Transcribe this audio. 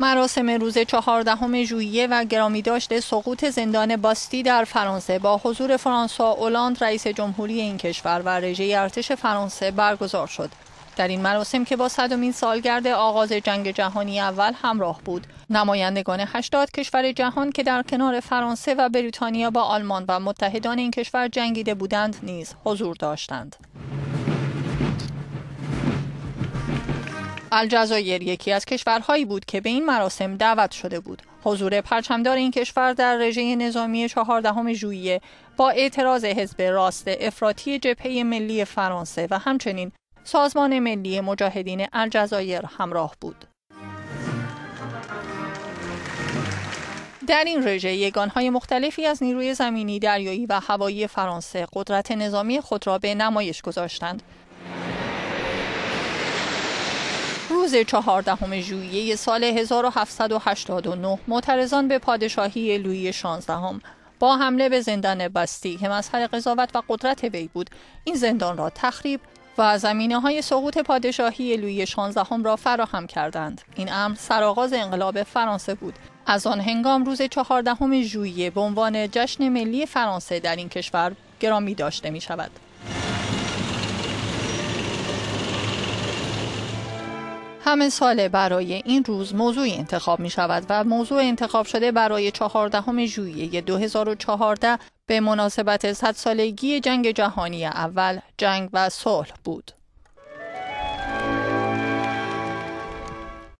مراسم روز چهاردهم ژوئیه و گرامی داشته سقوط زندان باستی در فرانسه با حضور فرانسوا اولند رئیس جمهوری این کشور و رژه ارتش فرانسه برگزار شد. در این مراسم که با صدمین سالگرد آغاز جنگ جهانی اول همراه بود نمایندگان 80 کشور جهان که در کنار فرانسه و بریتانیا با آلمان و متحدان این کشور جنگیده بودند نیز حضور داشتند الجزایر یکی از کشورهایی بود که به این مراسم دعوت شده بود. حضور پرچمدار این کشور در رژه نظامی چهاردهم ژوئیه با اعتراض حزب راست افراطی جبهه ملی فرانسه و همچنین سازمان ملی مجاهدین الجزایر همراه بود. در این رژه یگانهای مختلفی از نیروی زمینی، دریایی و هوایی فرانسه قدرت نظامی خود را به نمایش گذاشتند روز چهاردهم ژوئیه سال 1789 معترضان به پادشاهی لویی شانزدهم. با حمله به زندان باستی که مظهر قضاوت و قدرت وی بود این زندان را تخریب و زمینه های سقوط پادشاهی لویی شانزدهم را فراهم کردند. این امر سرآغاز انقلاب فرانسه بود. از آن هنگام روز چهاردهم ژوئیه به عنوان جشن ملی فرانسه در این کشور گرامی داشته می شود. همه ساله برای این روز موضوعی انتخاب می شود و موضوع انتخاب شده برای چهاردهم ژوئیه 2014 به مناسبت صد سالگی جنگ جهانی اول جنگ و صلح بود.